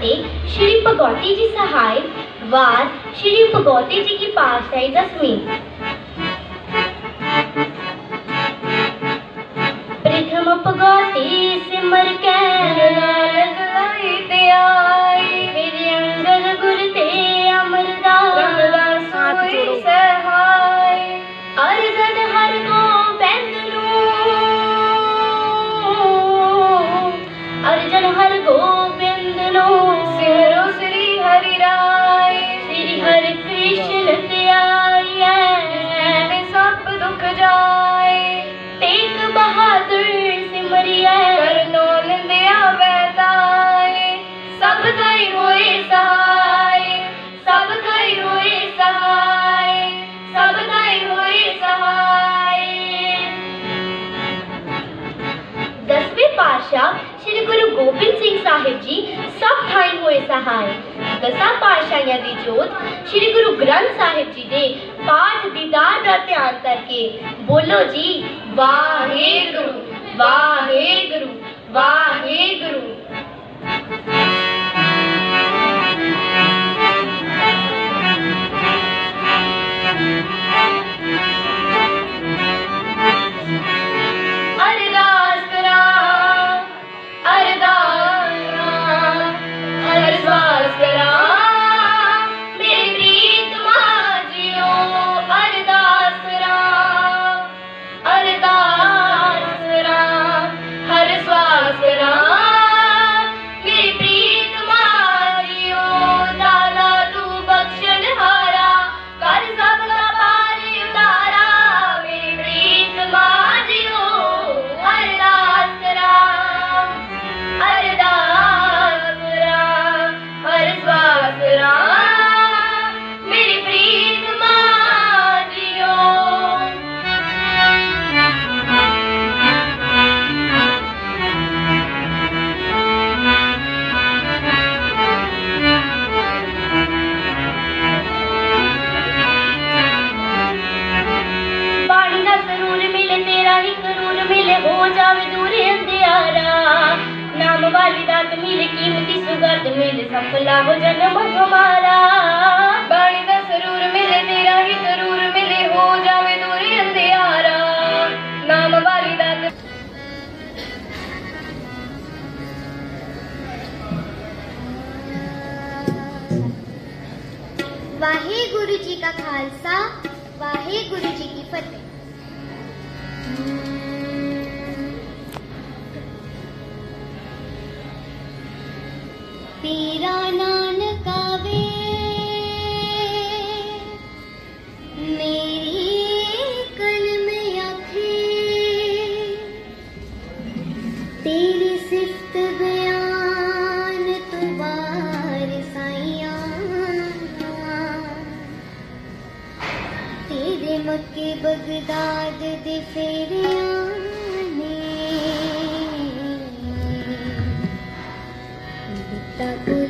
फतेह श्री भगवती जी सहाय वार श्री भगवती जी की पातशाही दसवीं। प्रथम भगवती सिमर के ते आई। जी सब थाई हुए सहाय। दसा पाशाया दी जोत, श्री गुरु ग्रंथ साहिब जी दे पाठ दीदार का ध्यान करके बोलो जी वाहे गुरु वाहे गुरु वाहे गुरु खुला जन्म हमारा। का सरूर मिले, तेरा ही ज़रूर मिले, हो जावे दूरी अंधियारा। नाम वाली वाहे गुरु जी का खालसा वाहे गुरु जी की फतेह। ਤੇਰਾ ਨਾਨਕਾ ਵੇ ਮੇਰੀ ਕਲਮ ਆਖੇ। ਤੇਰੀ ਸਿਫਤ ਬਿਆਨ ਤੂੰ ਬਾਰ ਸਾਈਆਂ ਤੇਰੇ ਮੱਕੇ ਬਗਦਾਦ ਦੇ ਫੇਰਿਆਂ tak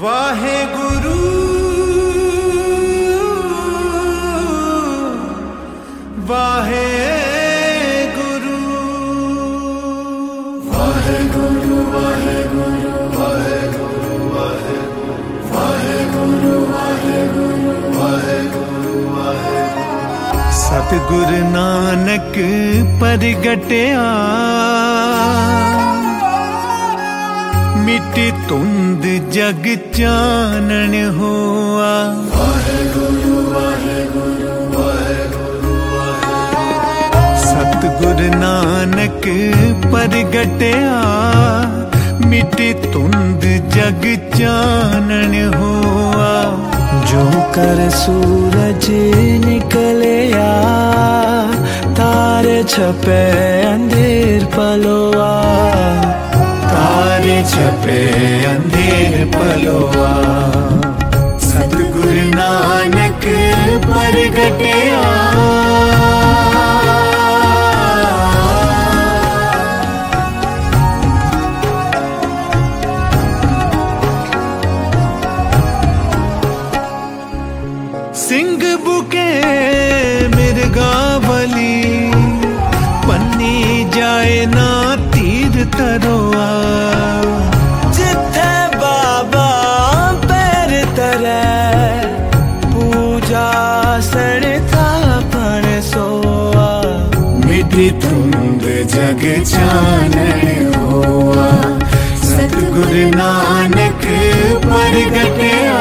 ਵਾਹਿਗੁਰੂ ਵਾਹਿਗੁਰੂ। ਵਾਹਿਗੁਰੂ ਵਾਹਿਗੁਰੂ ਵਾਹਿਗੁਰੂ ਵਾਹਿਗੁਰੂ ਵਾਹਿਗੁਰੂ ਵਾਹਿਗੁਰੂ ਸਤਿਗੁਰ ਨਾਨਕ ਪ੍ਰਗਟਿਆ। मिट तुंद जग चानन हुआ। सतगुर नानक परगटया, मिट तुंद जग चानन हुआ। जो कर सूरज निकलया, तार छपे अंधेर पलोआ। हमारे छपे अंधेर पलोआ। सतगुरु नानक प्रगटिया सिंह बुके मिर्गा पन्नी जाए नाथ करो जिथे बाबा पैर तरे पूजा सड़ता पण सोआ। मिटी धुंद जग जान होआ। सतगुरु नानक प्रगटया